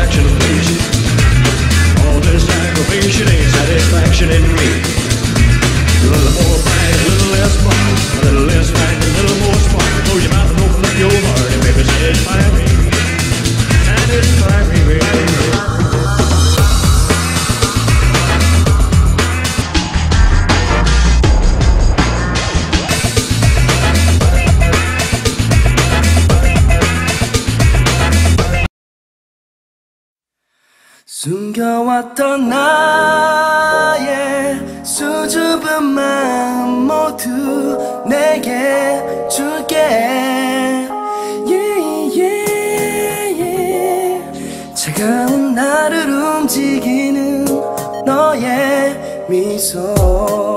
collection of pieces. All this aggravation ain't satisfaction in me. 숨겨왔던 나의 수줍은 마음 모두 내게 줄게 yeah, yeah, yeah. 차가운 나를 움직이는 너의 미소